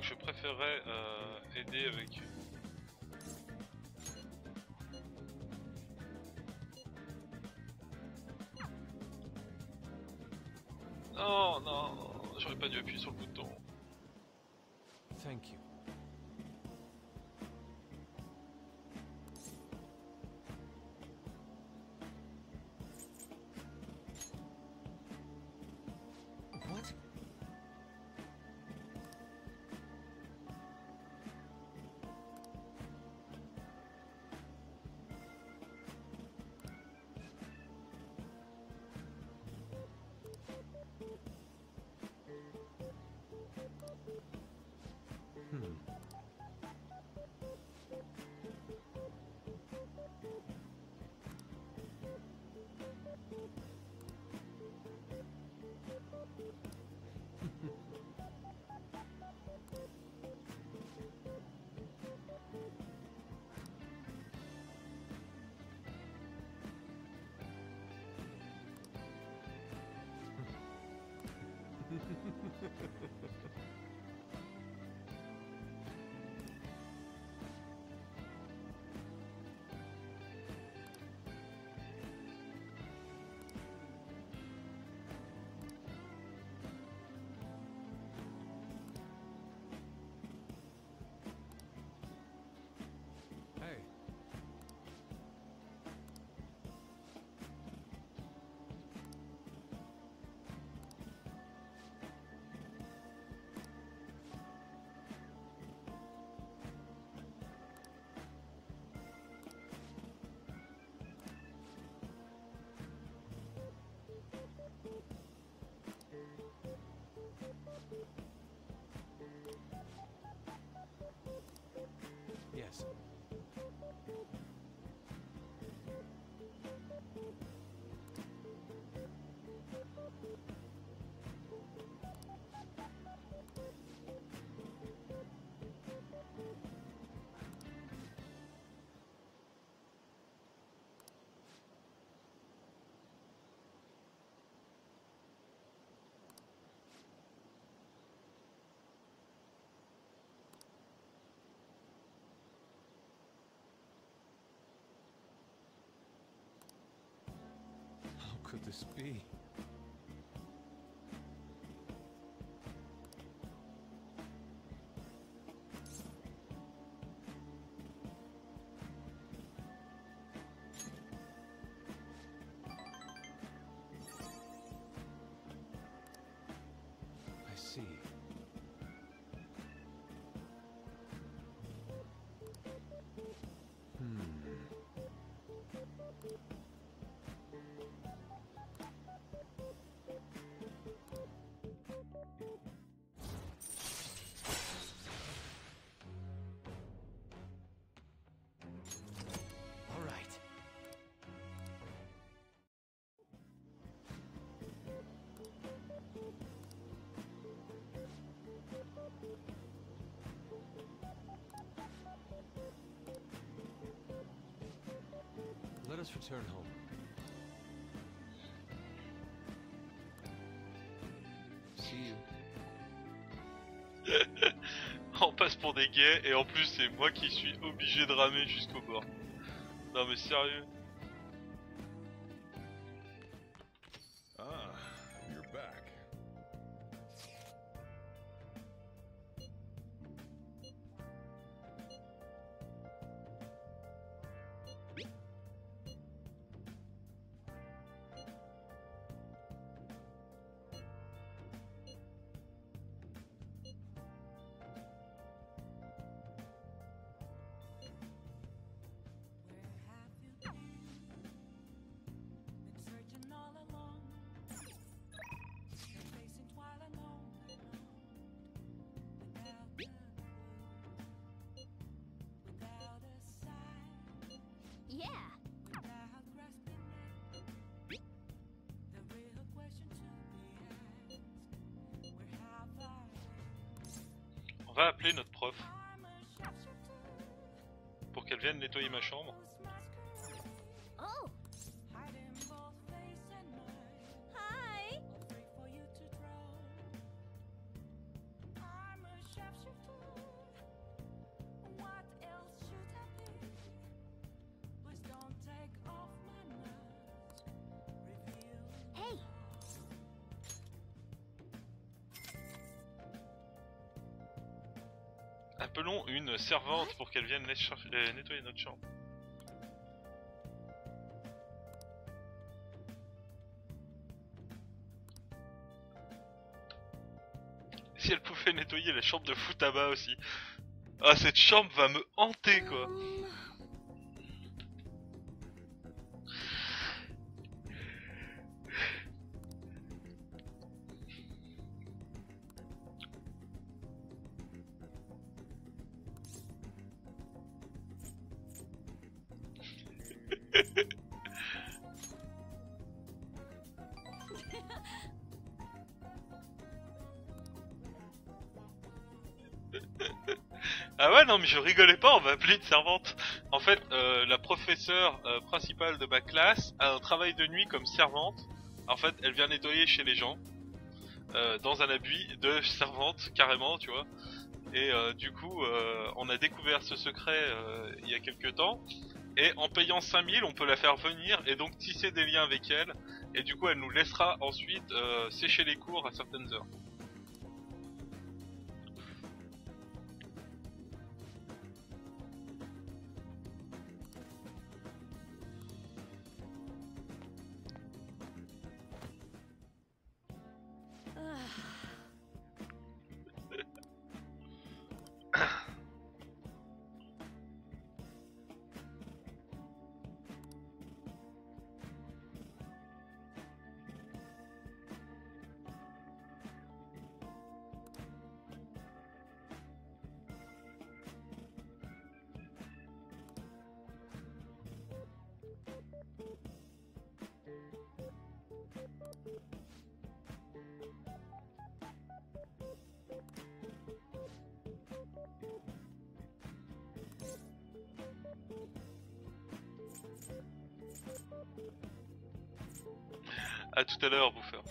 que je préférerais euh, aider avec. Non, non, j'aurais pas dû appuyer sur le bouton. Ha ha ha ha ha! Could this be? Let us return home. See you. On passe pour des gays et en plus c'est moi qui suis obligé de ramer jusqu'au bord. Non mais sérieux. Pour qu'elle vienne nettoyer ma chambre. Oh, une servante pour qu'elle vienne euh, nettoyer notre chambre. Si elle pouvait nettoyer la chambre de Futaba aussi. Ah, cette chambre va me hanter quoi. Je rigolais pas, on va appeler une servante. En fait, euh, la professeure euh, principale de ma classe a un travail de nuit comme servante. En fait, elle vient nettoyer chez les gens, euh, dans un habit de servante, carrément, tu vois. Et du coup, on a découvert ce secret il y a quelques temps. Et en payant 5000, on peut la faire venir et donc tisser des liens avec elle. Et du coup, elle nous laissera ensuite sécher les cours à certaines heures. À tout à l'heure, bouffeur.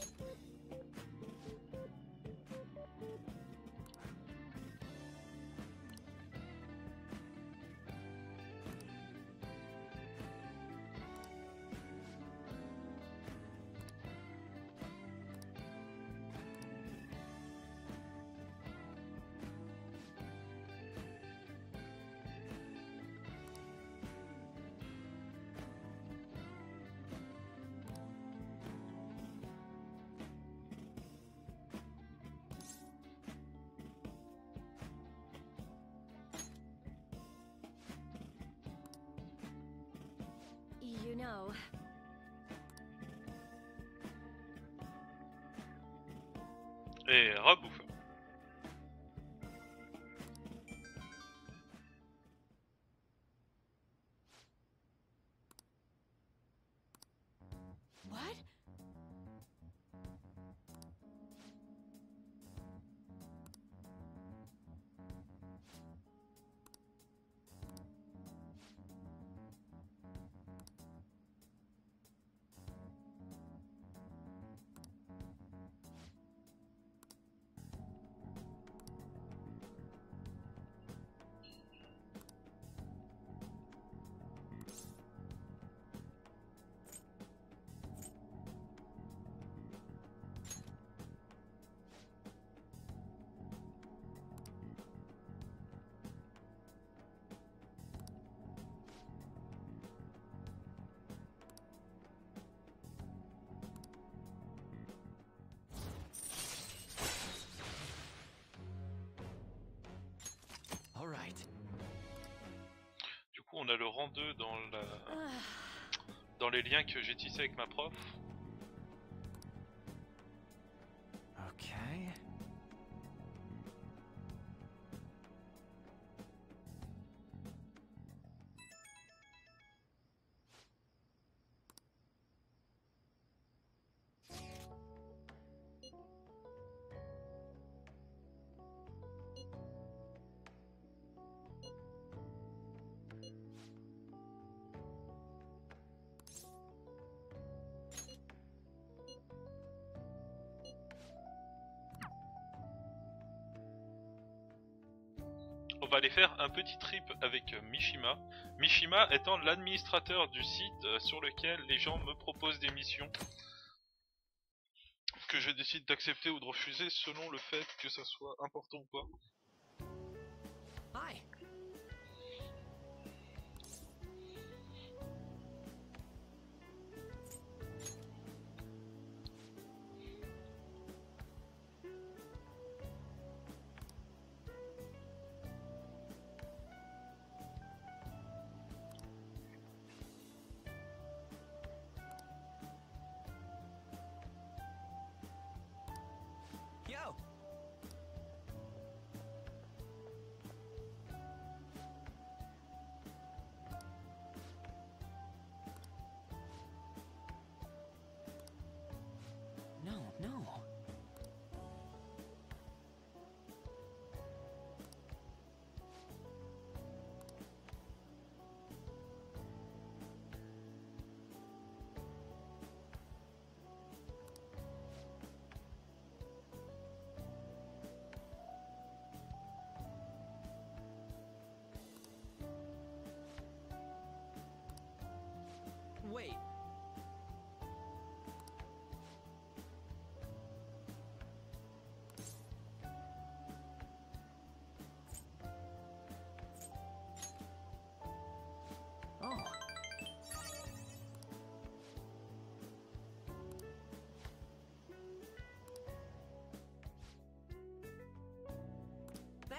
On a le rang 2 dans, la... Ah, dans les liens que j'ai tissés avec ma prof. On va aller faire un petit trip avec euh, Mishima. Mishima étant l'administrateur du site euh, sur lequel les gens me proposent des missions. Que je décide d'accepter ou de refuser selon le fait que ça soit important ou pas.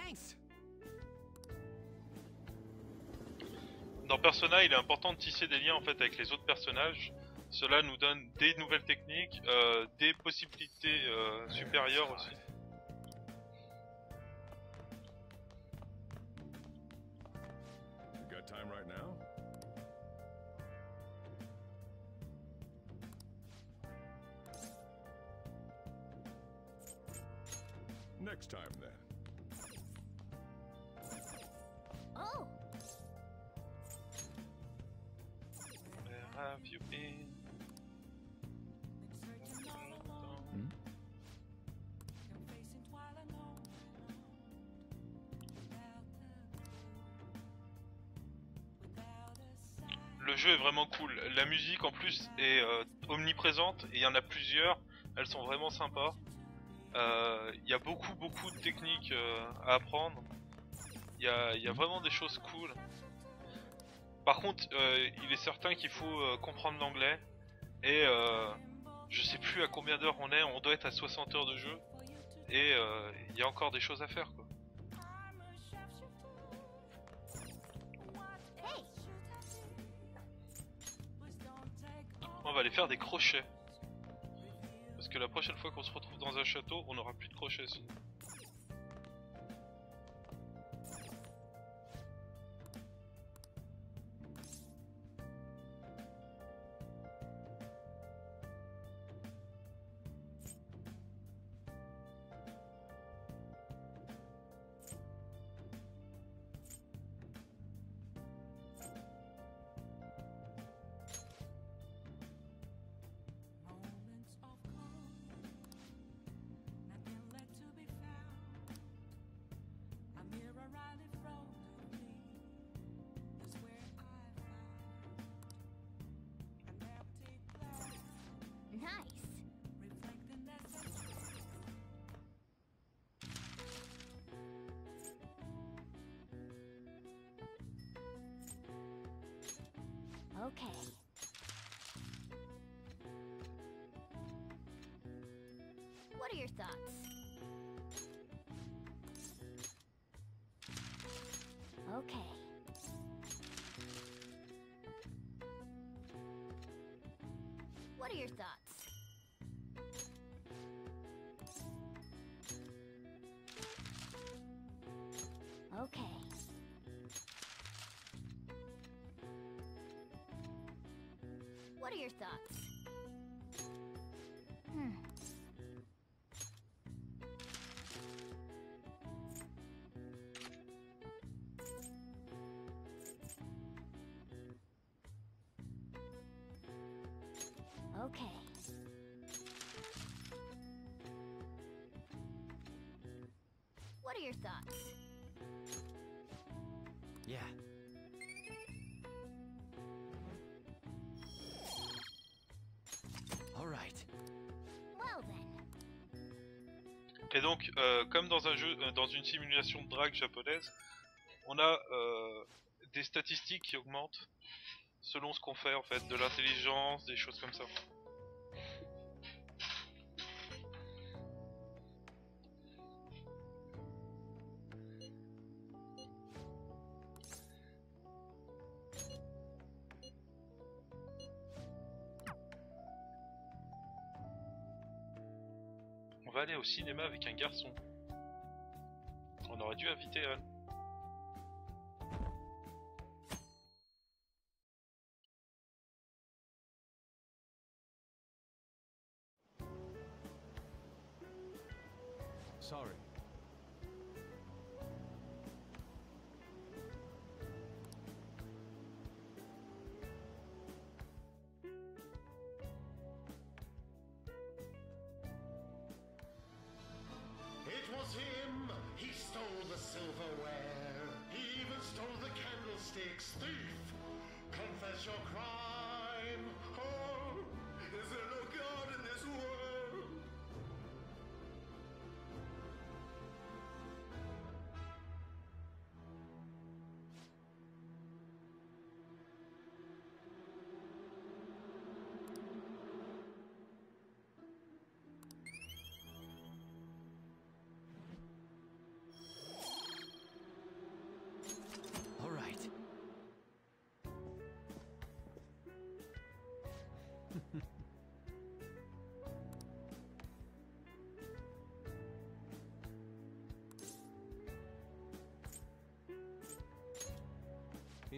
Thanks. Dans Persona, il est important de tisser des liens en fait avec les autres personnages. Cela nous donne des nouvelles techniques, euh, des possibilités euh, supérieures aussi. Le jeu est vraiment cool. La musique en plus est euh, omniprésente et il y en a plusieurs. Elles sont vraiment sympas. Euh, Il y a beaucoup beaucoup de techniques euh, à apprendre. Il y a, y a vraiment des choses cool. Par contre, il est certain qu'il faut comprendre l'anglais. Et je sais plus à combien d'heures on est. On doit être à 60 heures de jeu. Et il y a encore des choses à faire On va aller faire des crochets. Parce que la prochaine fois qu'on se retrouve dans un château, on n'aura plus de crochets. sinon. Okay. What are your thoughts? Yeah. All right. Well then. Et donc, euh, comme dans un jeu, euh, dans une simulation de drague japonaise, on a euh, des statistiques qui augmentent selon ce qu'on fait en fait, de l'intelligence, des choses comme ça. Au cinéma avec un garçon. On aurait dû inviter Anne.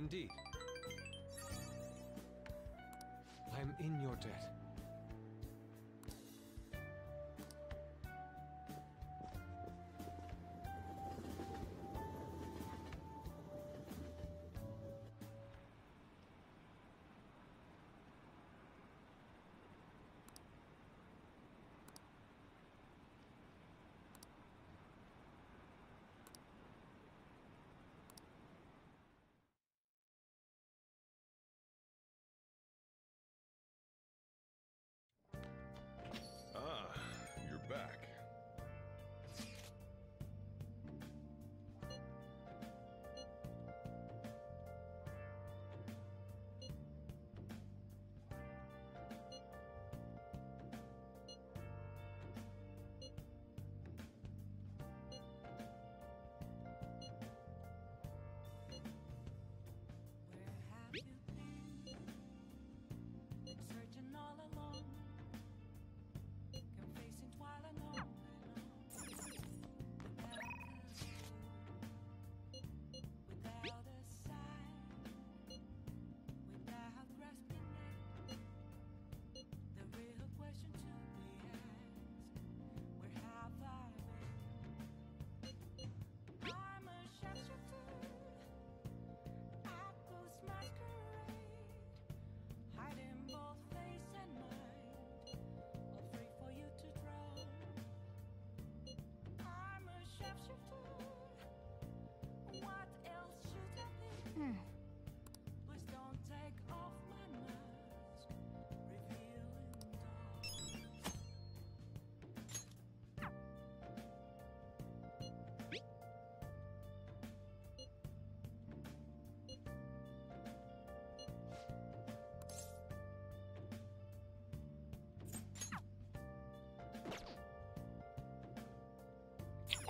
Indeed. I am in your debt.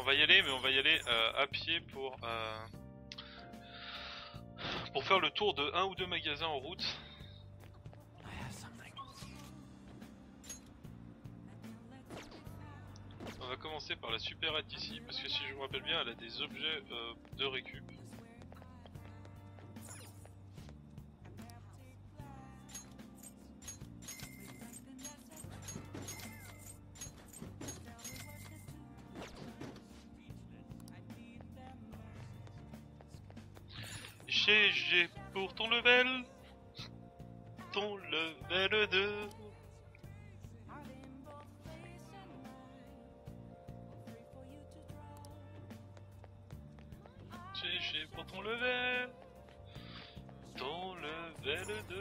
On va y aller, mais on va y aller euh, à pied pour euh, pour faire le tour de un ou deux magasins en route. On va commencer par la supérette ici, parce que si je me rappelle bien, elle a des objets euh, de récup. GG pour ton level Ton level 2 Hiding both face and mind, all free for you to draw. GG pour ton level Ton level 2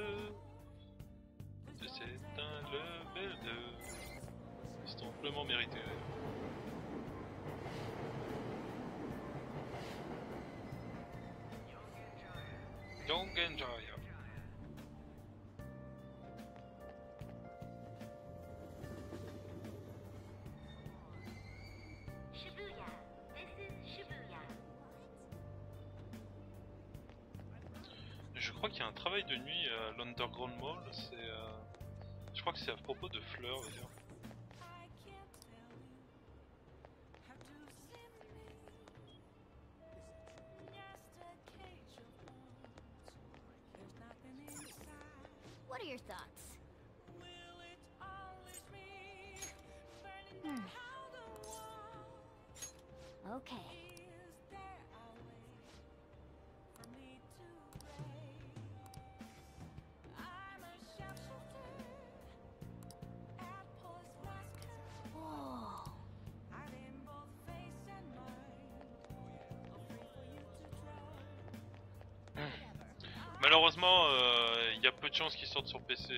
C'est un level 2 C'est amplement mérité. Young Enjoy. Shibuya. This is Shibuya. Je crois qu'il y a un travail de nuit à l'Underground Mall. C'est, euh, je crois que c'est à propos de fleurs d'ailleurs. Take off my mask.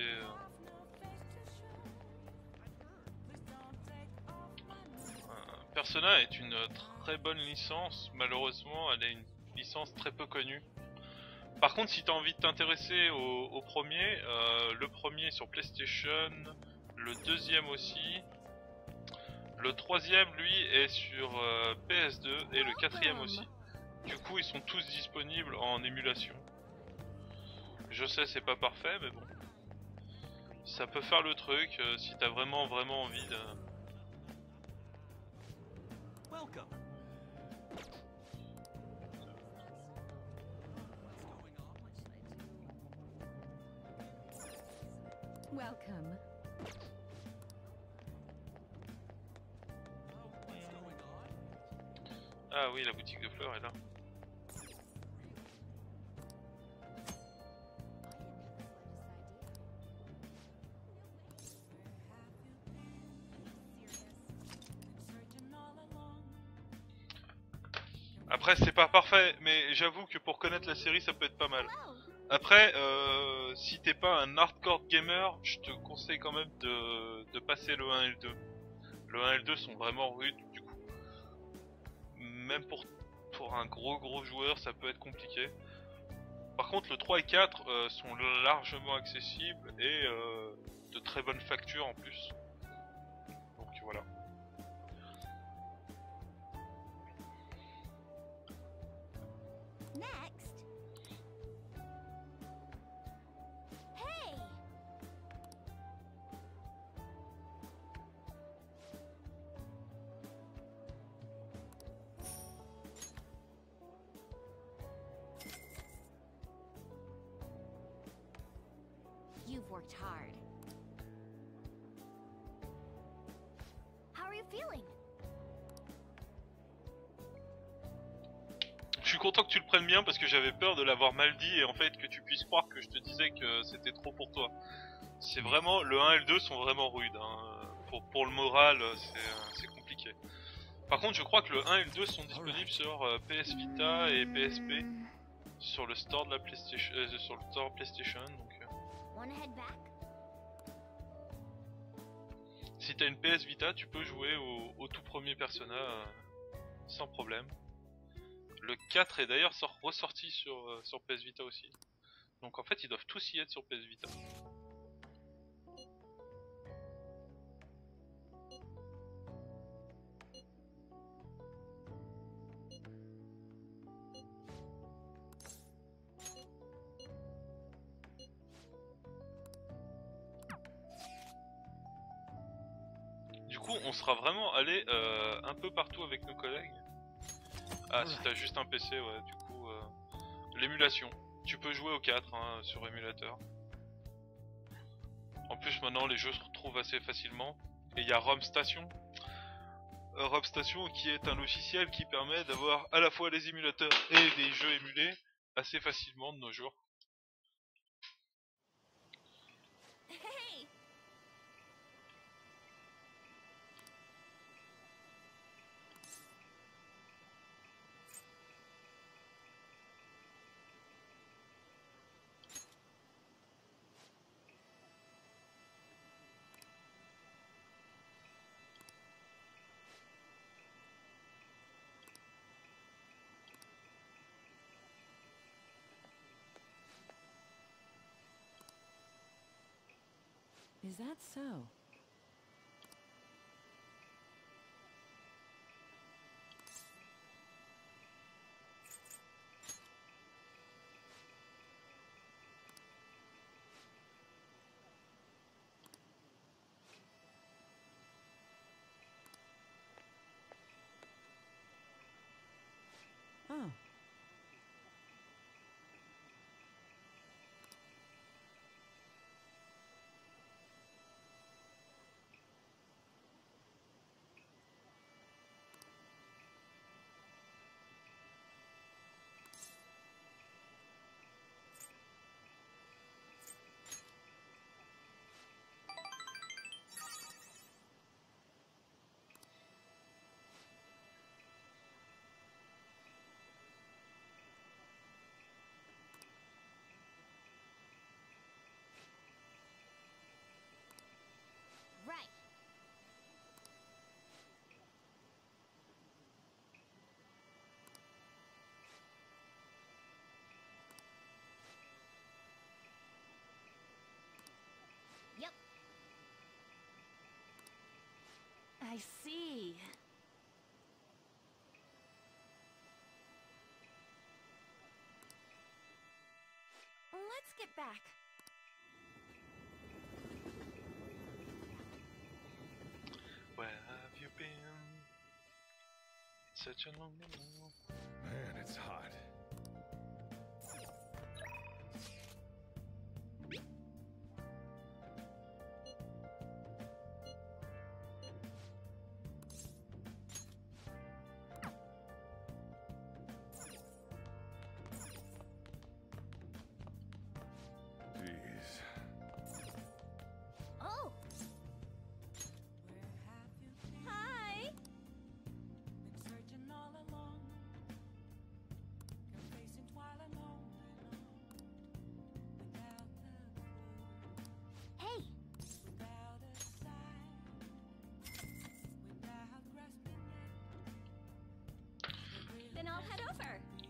Euh, Persona est une très bonne licence, malheureusement elle est une licence très peu connue. Par contre si tu as envie de t'intéresser au, premier, euh, le premier sur PlayStation, le deuxième aussi, le troisième lui est sur euh, PS2 et le quatrième aussi. Du coup ils sont tous disponibles en émulation. Je sais c'est pas parfait mais bon. Ça peut faire le truc euh, si t'as vraiment vraiment envie de. Welcome. Welcome. Ah oui, la boutique de fleurs est là. C'est pas parfait, mais j'avoue que pour connaître la série, ça peut être pas mal. Après, euh, si t'es pas un hardcore gamer, je te conseille quand même de, de passer le 1 et le 2. Le 1 et le 2 sont vraiment rudes, du coup. Même pour, pour un gros gros joueur, ça peut être compliqué. Par contre, le 3 et 4 euh, sont largement accessibles et euh, de très bonne facture en plus. Bien parce que j'avais peur de l'avoir mal dit et en fait que tu puisses croire que je te disais que c'était trop pour toi. C'est vraiment le 1 et le 2 sont vraiment rudes. hein. Pour, pour le moral, c'est compliqué. Par contre, je crois que le 1 et le 2 sont disponibles sur euh, PS Vita et PSP sur le store de la PlayStation, euh, sur le store PlayStation. Donc, euh, si t'as une PS Vita, tu peux jouer au, au tout premier Persona euh, sans problème. Le 4 est d'ailleurs sort- ressorti sur, euh, sur PS Vita aussi. Donc en fait, ils doivent tous y être sur PS Vita. Du coup, on sera vraiment allé euh, un peu partout avec nos collègues. Ah, si t'as juste un PC, ouais, du coup, euh, l'émulation. Tu peux jouer au 4 hein, sur émulateur. En plus, maintenant, les jeux se retrouvent assez facilement. Et il y a ROM Station. Euh, ROM Station qui est un logiciel qui permet d'avoir à la fois les émulateurs et des jeux émulés assez facilement de nos jours. Is that so? I see. Let's get back. Where have you been? It's such a long, long... Man, it's hot.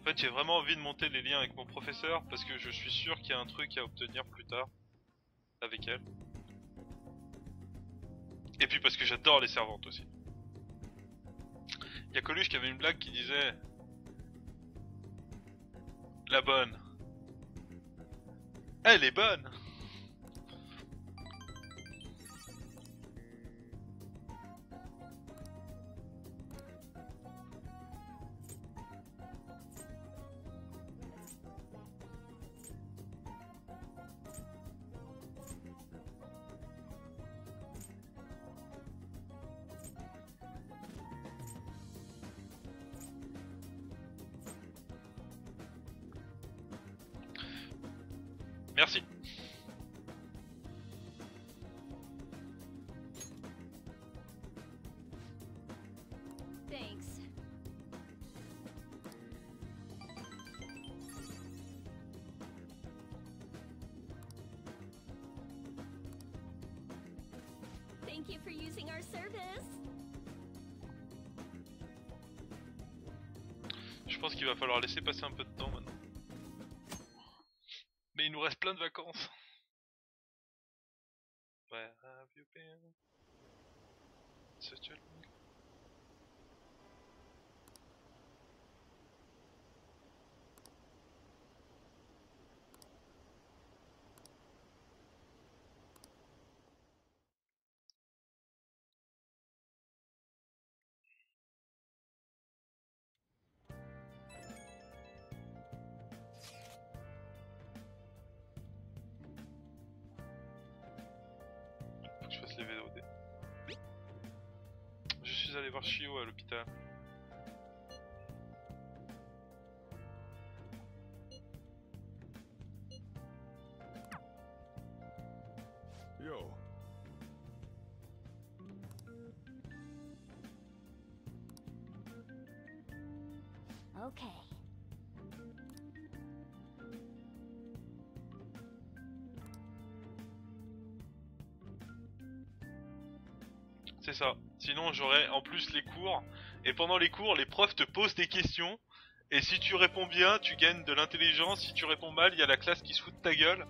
En fait, j'ai vraiment envie de monter les liens avec mon professeur parce que je suis sûr qu'il y a un truc à obtenir plus tard avec elle. Et puis parce que j'adore les servantes aussi. Il y a Coluche qui avait une blague qui disait La bonne. Elle est bonne va falloir laisser passer un peu de temps maintenant. Mais il nous reste plein de vacances. Allé voir Chio à l'hôpital. Sinon j'aurais en plus les cours. Et pendant les cours, les profs te posent des questions. Et si tu réponds bien, tu gagnes de l'intelligence. Si tu réponds mal, il y a la classe qui se fout de ta gueule.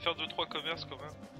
Faire 2-3 commerces quand même.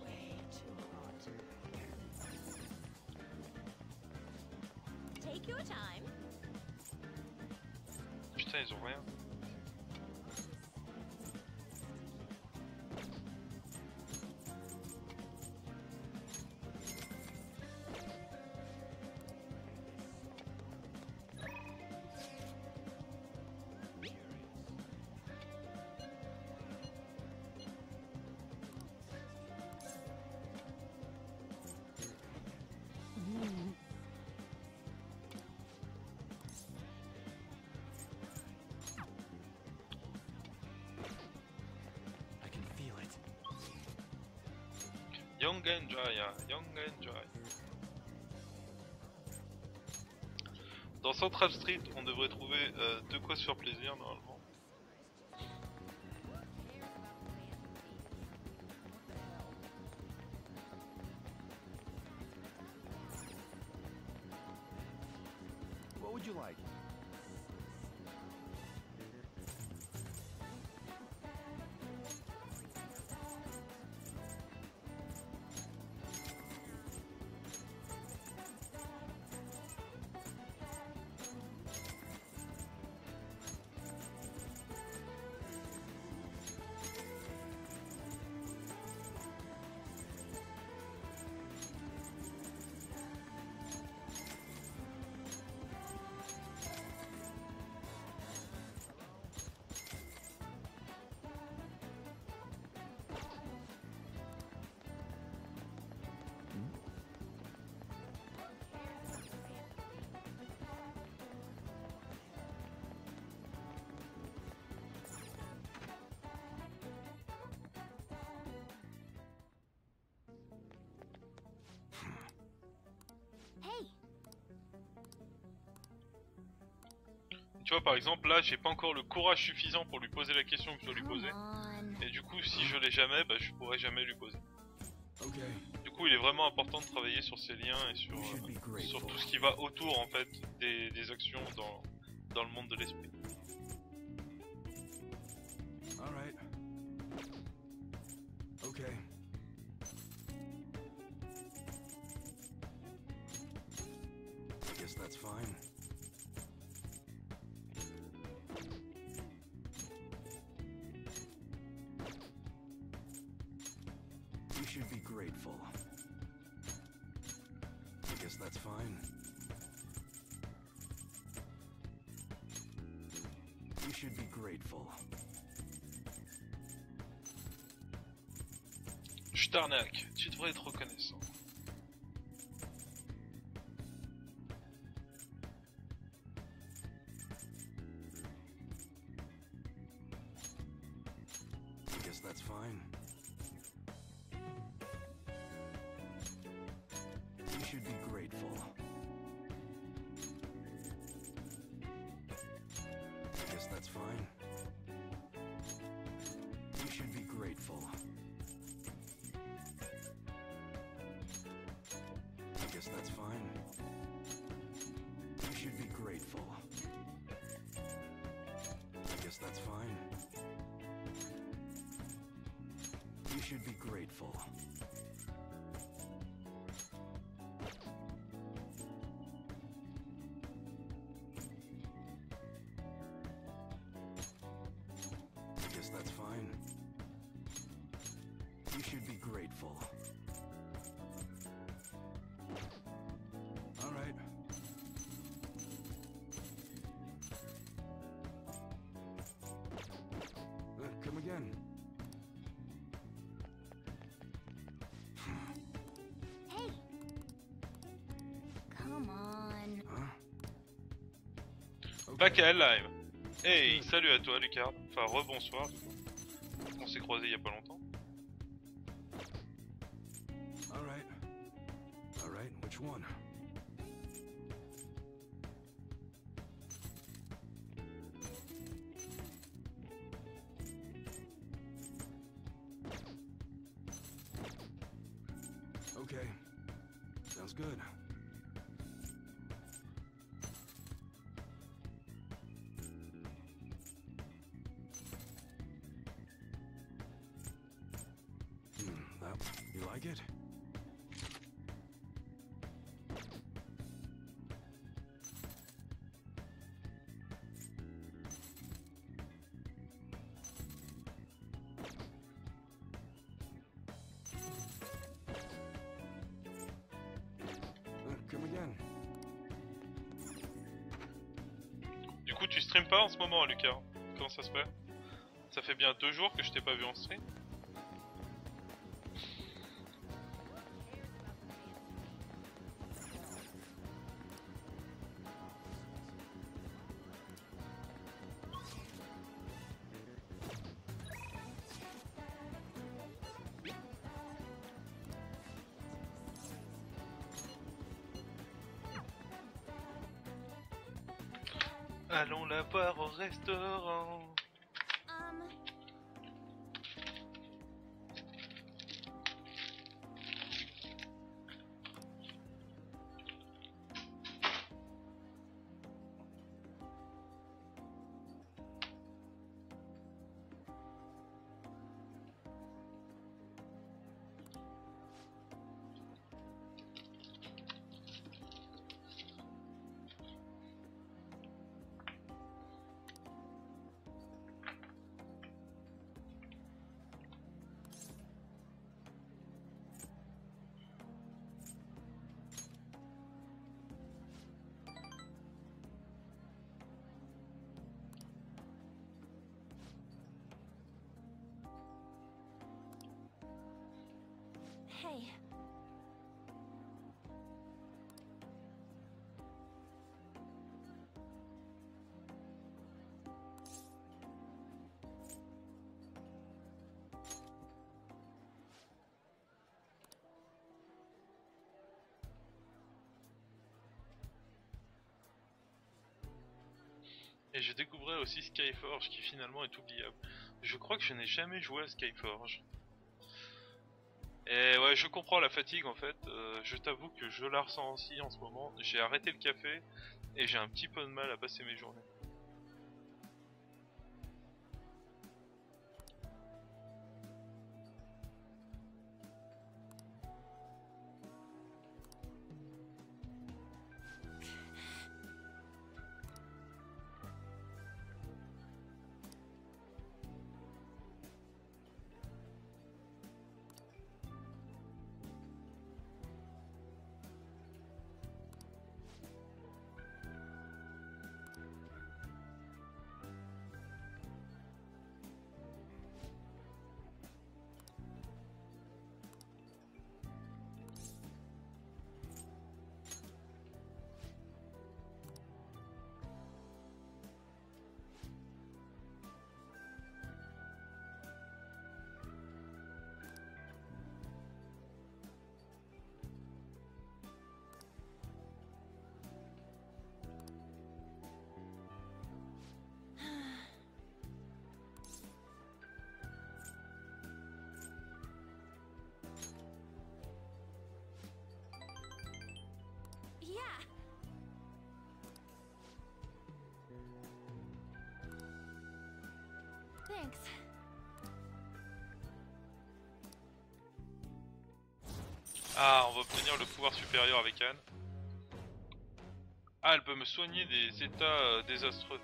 Dans Central Street, on devrait trouver euh, de quoi se faire plaisir normalement. Tu vois, par exemple, là, j'ai pas encore le courage suffisant pour lui poser la question que je dois lui poser. Et du coup, si je l'ai jamais, bah, je pourrai jamais lui poser. Okay. Du coup, il est vraiment important de travailler sur ces liens et sur, euh, sur tout ce qui va autour, en fait, des, des actions dans, dans le monde de l'esprit. Tu devrais être reconnaissant. Should be grateful. Back à live. Hey, salut à toi, Lucard. Enfin, rebonsoir. On s'est croisés il y a pas pas en ce moment, Lucas Comment ça se fait? Ça fait bien deux jours que je t'ai pas vu en stream. Voir au restaurant. Et je découvrais aussi Skyforge qui finalement est oubliable. Je crois que je n'ai jamais joué à Skyforge. Et ouais, je comprends la fatigue en fait. Euh, je t'avoue que je la ressens aussi en ce moment. J'ai arrêté le café et j'ai un petit peu de mal à passer mes journées. Ah, on va obtenir le pouvoir supérieur avec Anne. Ah, elle peut me soigner des états euh, désastreux.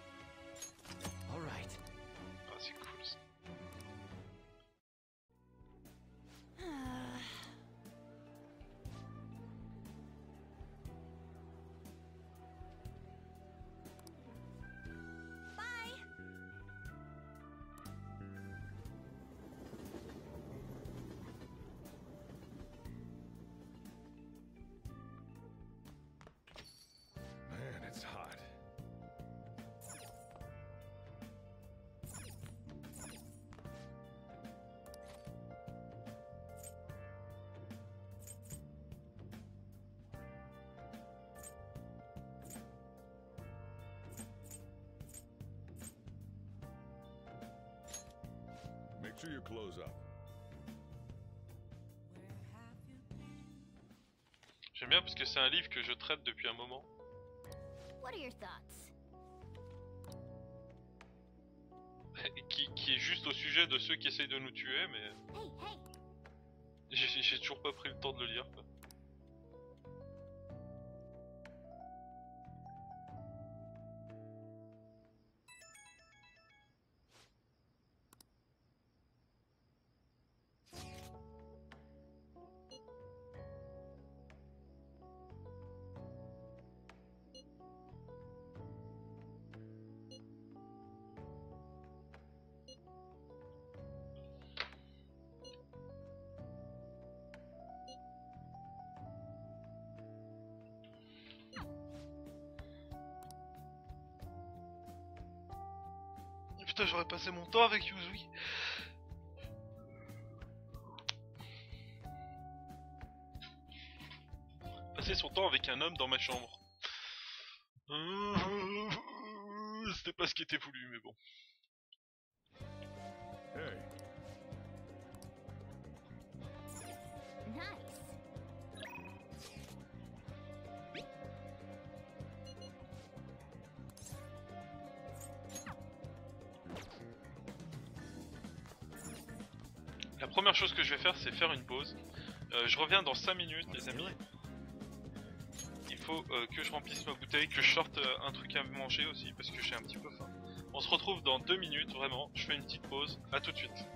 Bien parce que c'est un livre que je traite depuis un moment. What are your thoughts? et Qui, qui est juste au sujet de ceux qui essayent de nous tuer, mais Hey, hey. j'ai j'ai toujours pas pris le temps de le lire. quoi. J'aurais passé mon temps avec Yuzui. Passer son temps avec un homme dans ma chambre. Euh, C'était pas ce qui était voulu, mais bon. Première chose que je vais faire, c'est faire une pause. Euh, je reviens dans 5 minutes, les amis. Il faut euh, que je remplisse ma bouteille, que je sorte euh, un truc à manger aussi, parce que j'ai un petit peu faim. On se retrouve dans 2 minutes, vraiment. Je fais une petite pause. À tout de suite.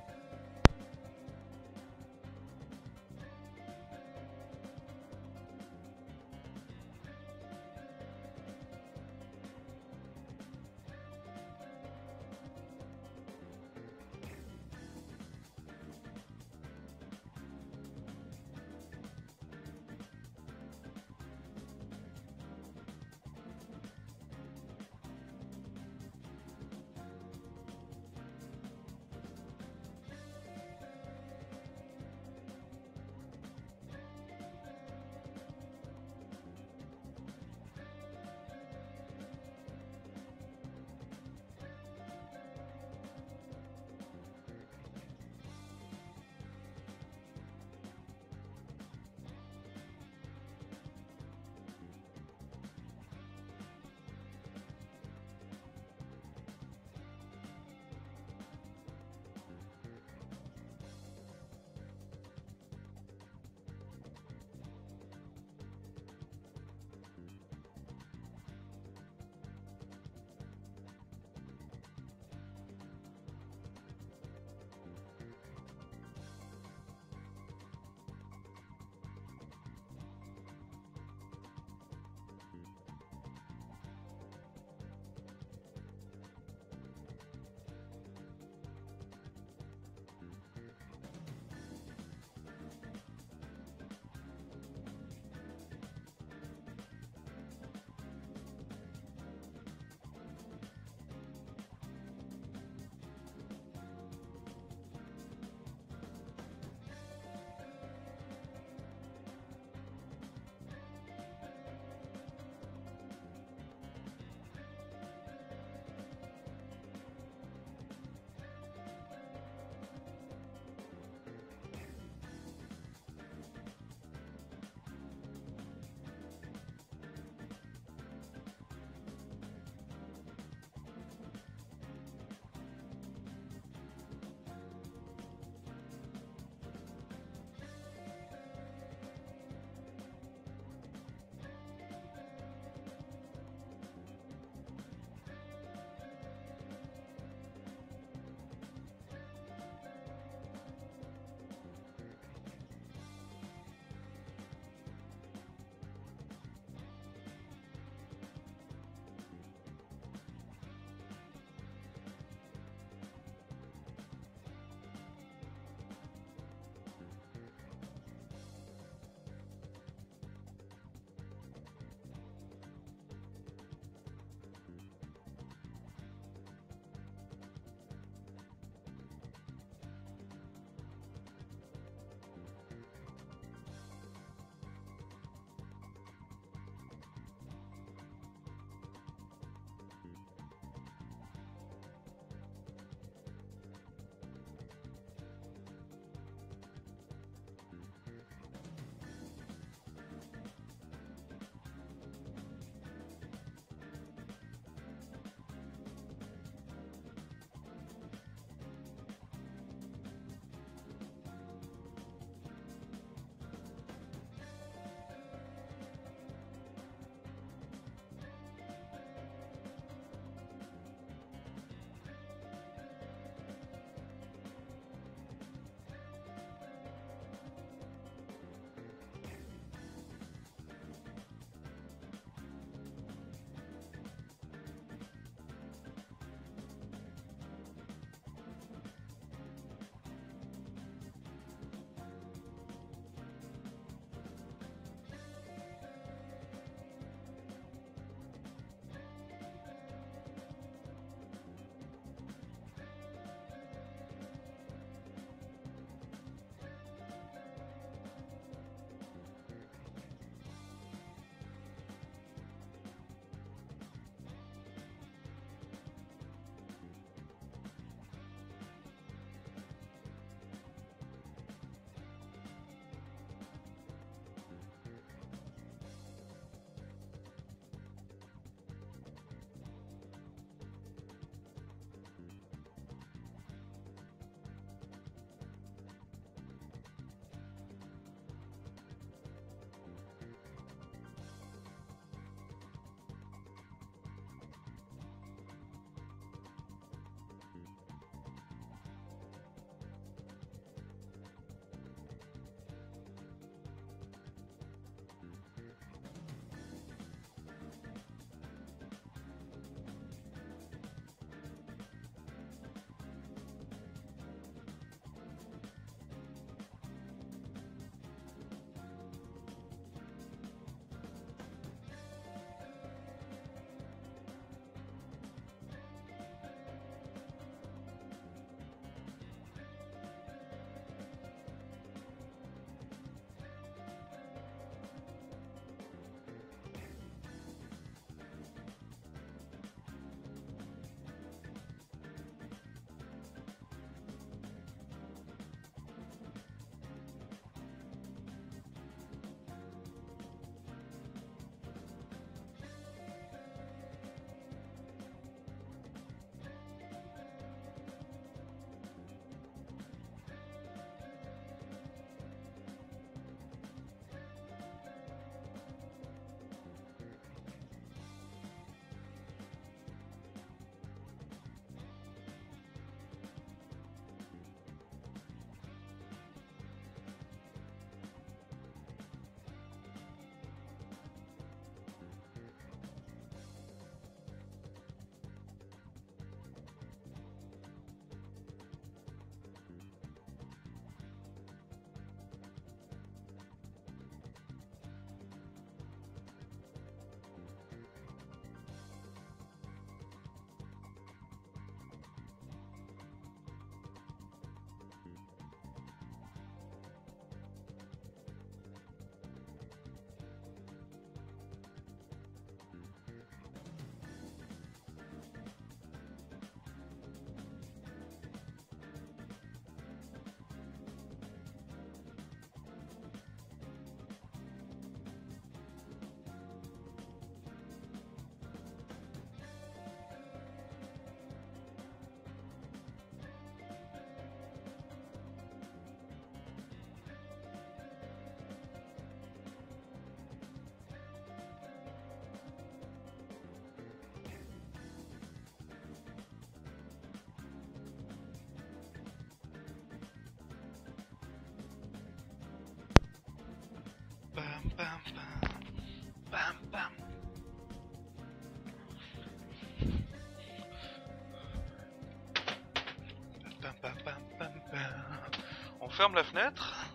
Ferme la fenêtre.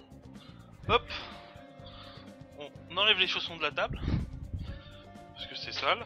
Hop. On enlève les chaussons de la table. Parce que c'est sale.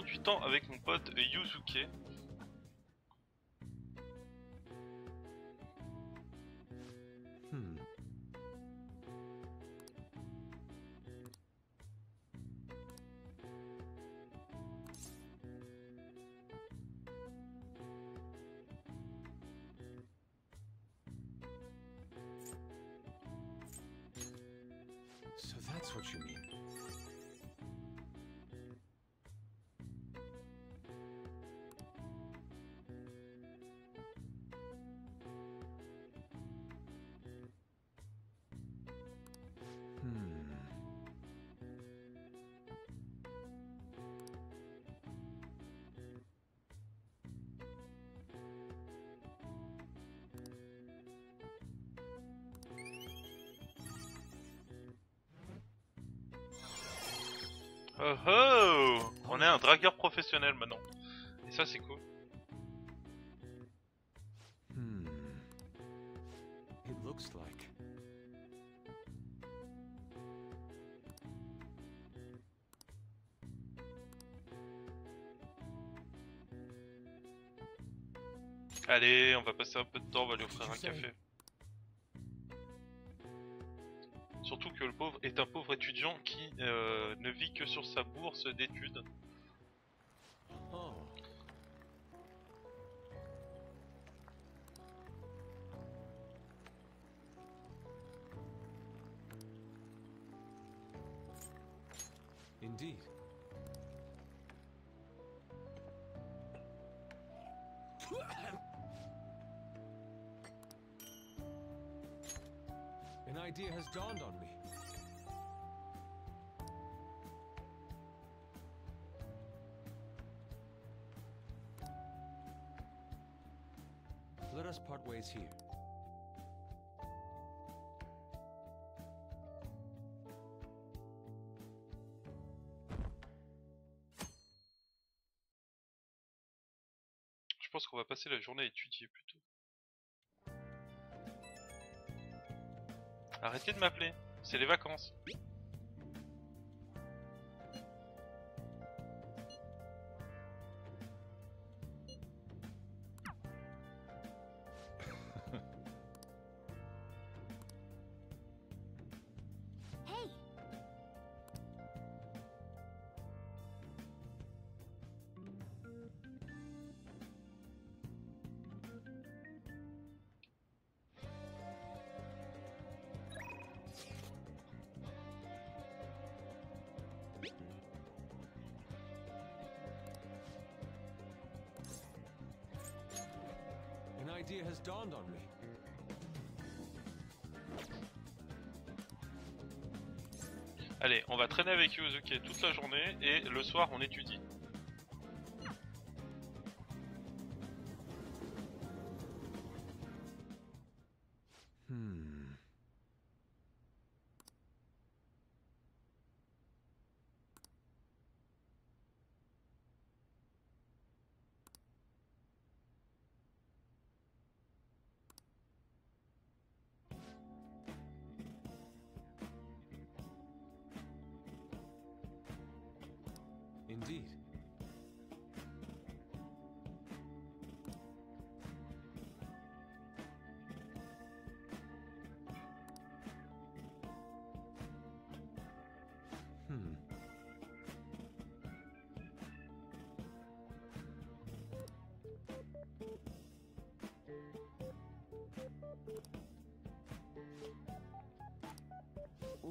Du temps avec mon pote Yuzuke. Oh oh On est un dragueur professionnel maintenant. Et ça c'est cool. Hmm. It looks like. Allez, on va passer un peu de temps, on va lui offrir un café. Surtout que le pauvre est un pauvre étudiant qui euh, ne vit que sur sa bourse d'études. Je pense qu'on va passer la journée à étudier plutôt. Arrêtez de m'appeler, c'est les vacances. Va traîner avec Yuzuki toute la journée et le soir on étudie.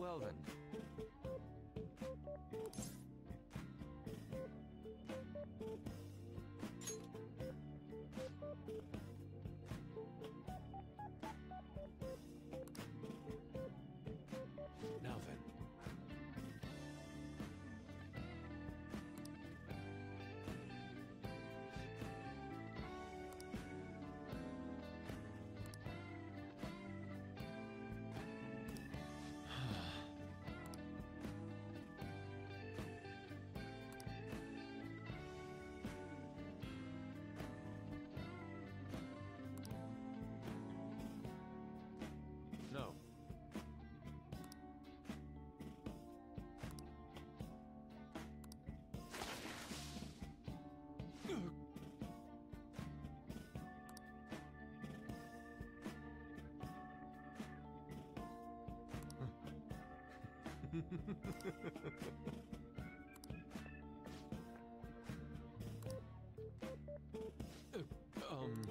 Well um.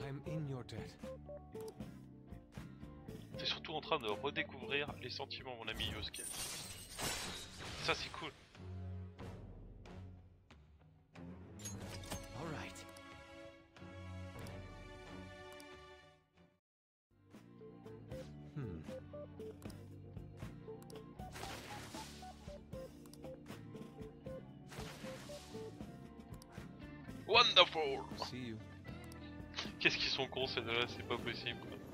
I'm. T'es surtout en train de redécouvrir les sentiments, mon ami Yosuke. Ça, c'est cool. C'est pas possible quoi.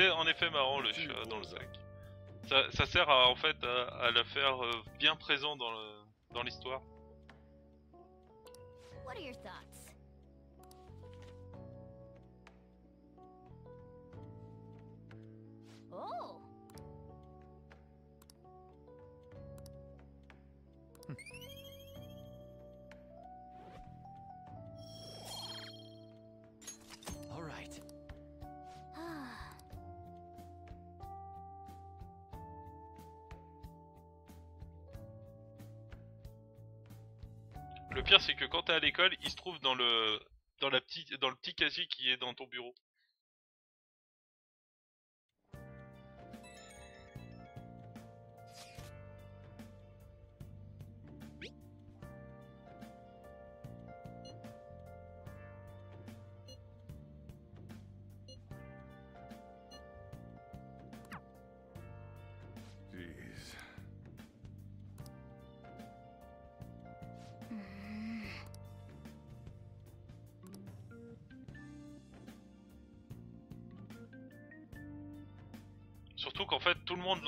C'est en effet marrant le chat dans le sac. Ça, sert à, en fait à, la faire euh, bien présent dans dans c'est que quand t'es à l'école, il se trouve dans le dans la petite dans le petit casier qui est dans ton bureau.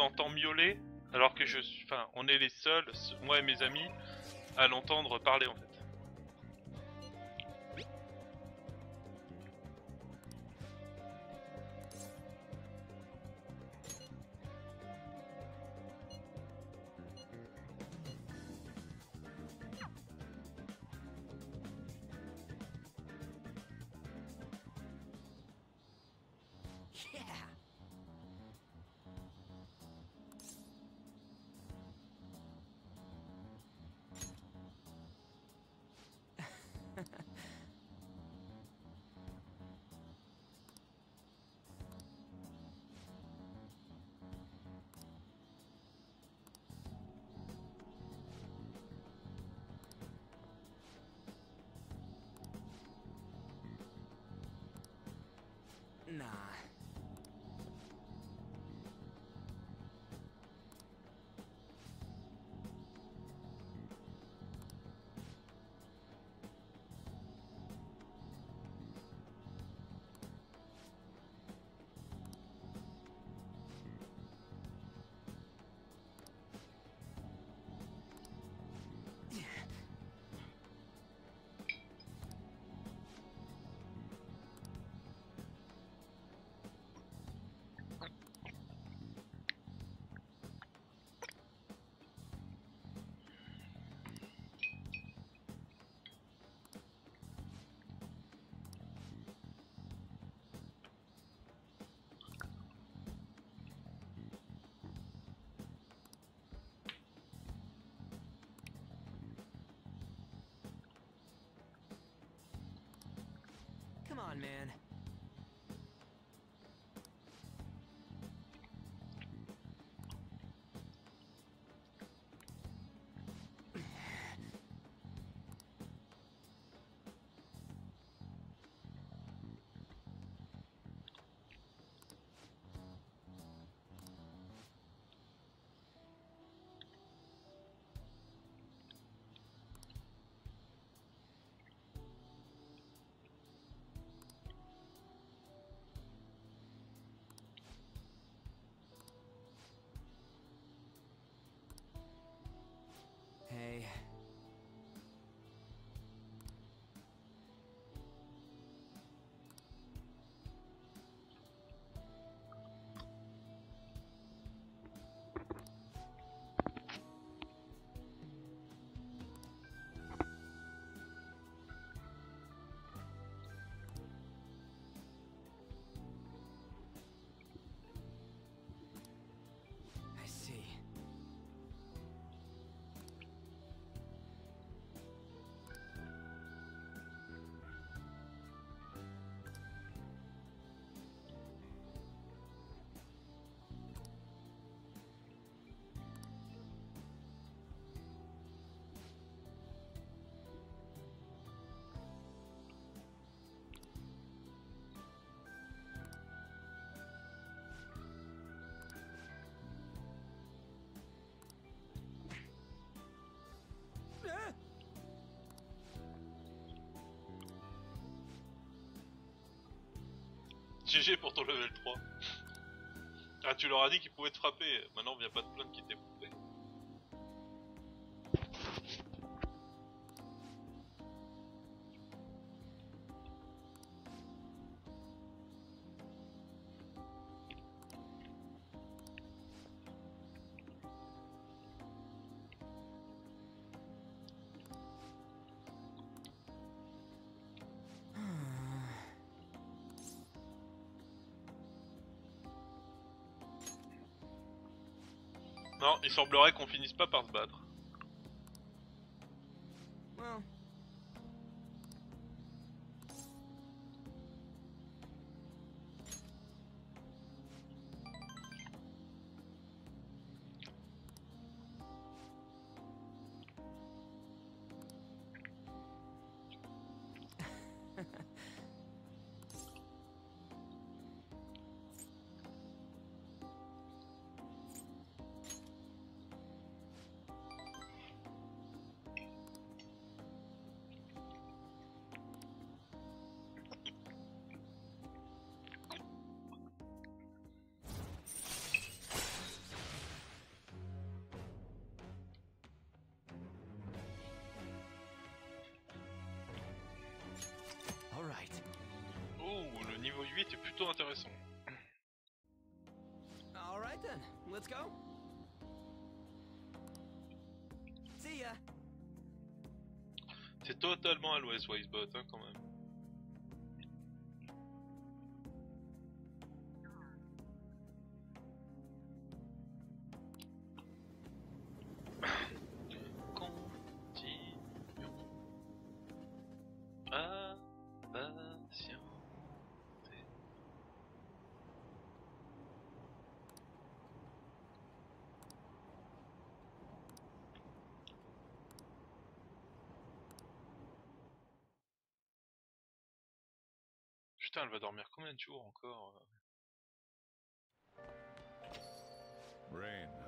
L'entend miauler, alors que je suis, enfin, on est les seuls, moi et mes amis, à l'entendre parler en. Nah. On, man. GG pour ton level 3. Ah, tu leur as dit qu'ils pouvaient te frapper, maintenant viens pas te plaindre qu'ils t'aient il semblerait qu'on finisse pas par se battre. Totalement à l'ouest Wisebot hein, quand même. Putain, elle va dormir combien de jours encore euh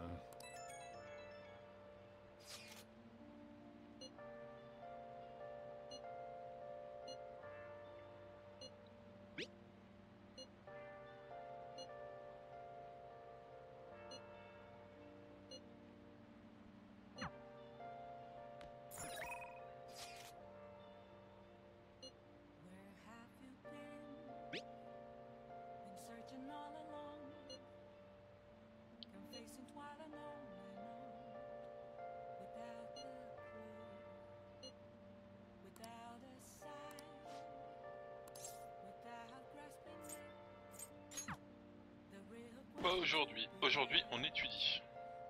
aujourd'hui. Aujourd'hui, on étudie.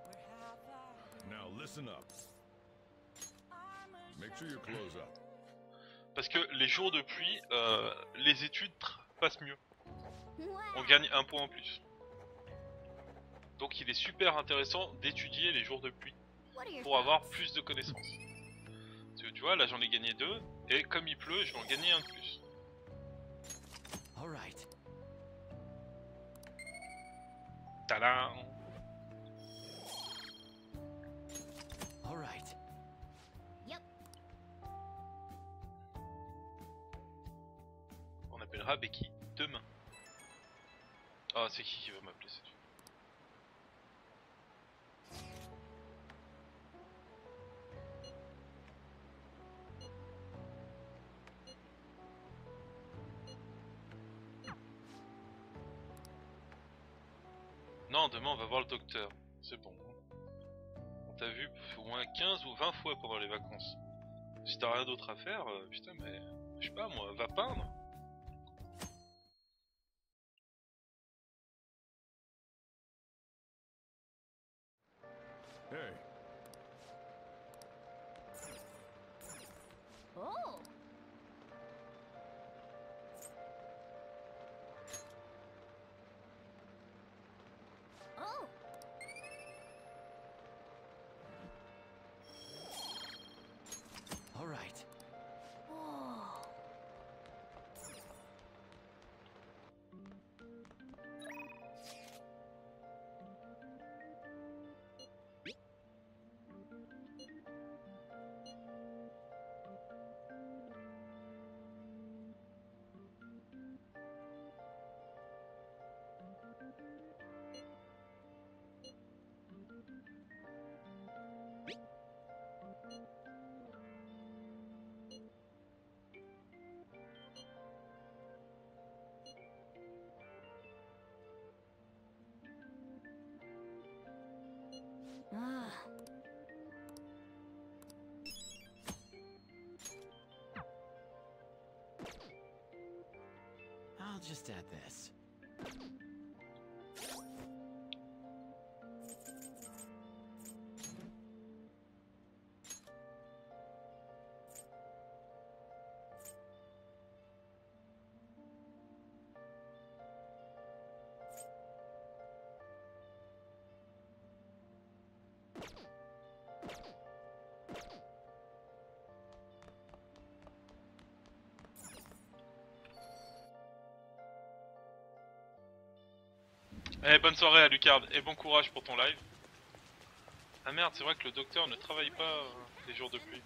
Where have I been? Now listen up. I'm a Make sure you close up. Parce que les jours de pluie, euh, les études passent mieux. On gagne un point en plus. Donc il est super intéressant d'étudier les jours de pluie pour avoir plus de connaissances. Parce que tu vois, là j'en ai gagné deux, et comme il pleut, je vais en gagner un de plus. All right. Tadam All right. Yep. On appellera Becky demain. Ah, c'est qui qui va m'appeler cette demain on va voir le docteur. C'est bon. On t'a vu au moins 15 ou 20 fois pendant les vacances. Si t'as rien d'autre à faire, euh, putain, mais je sais pas moi, va peindre. I'll just add this. Eh, bonne soirée à Lucard et bon courage pour ton live. Ah merde, c'est vrai que le docteur ne travaille pas euh, les jours de pluie.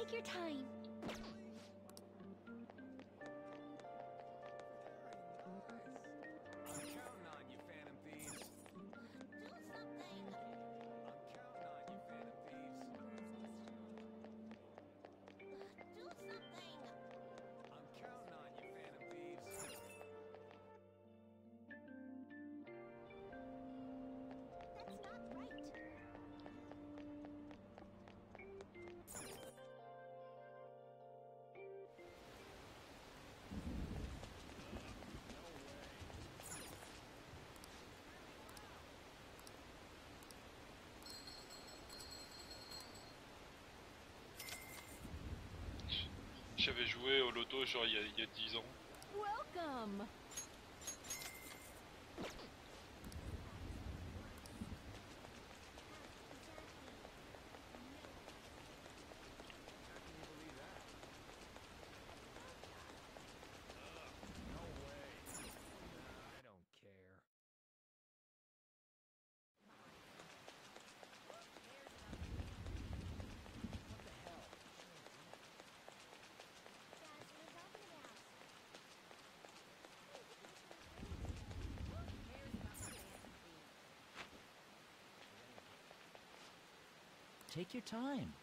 Take your time. J'avais joué au loto genre il y a, y a 10 ans. Welcome. Take your time.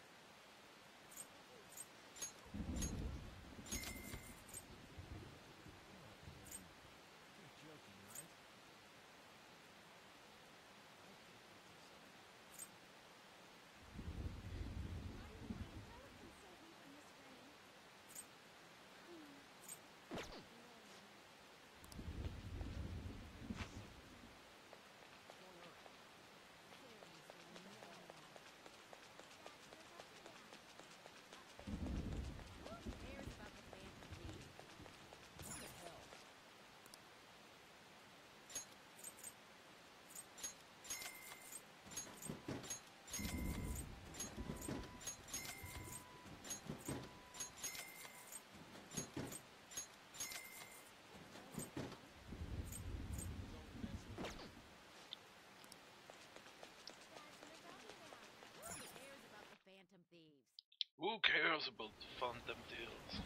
Who cares about the Phantom Tales?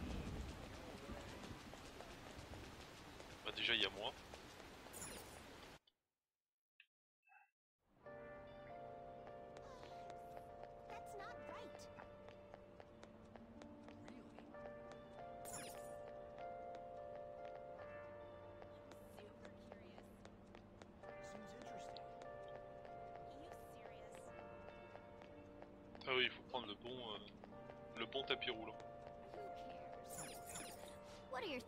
Bah déjà il y a moi. Ah oui, il faut prendre le bon, euh, bon tapis roulant. What are your?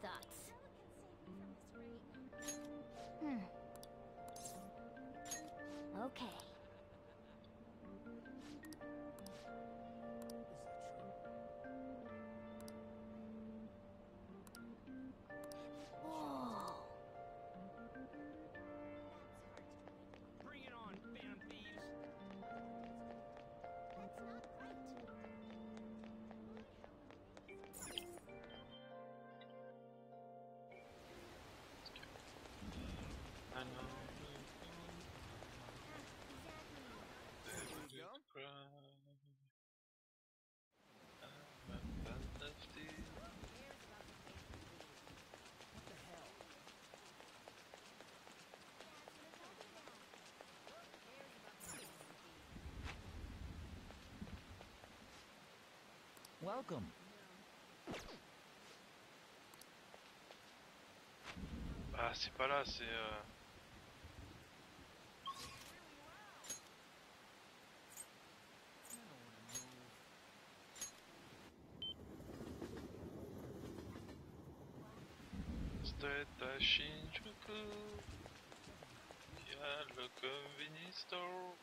Welcome. Ah, c'est pas là, c'est. Euh... C'était Shinjuku. Il y a le convenience store.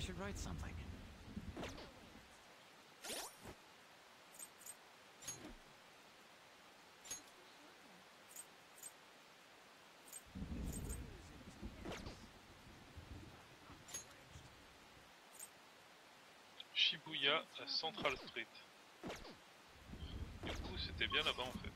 I should write something. Shibuya à Central Street. Du coup, c'était bien là-bas en fait.